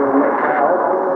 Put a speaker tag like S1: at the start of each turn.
S1: to help